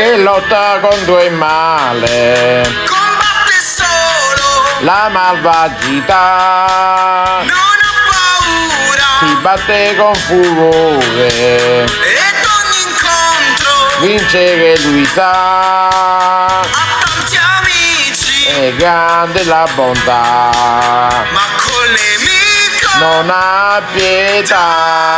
che lotta contro il male, combatte solo, la malvagità, non ha paura. si batte con furore, Ed ogni incontro vince che lui sa, ha tanti amici, è grande la bontà, ma con nemico non ha pietà.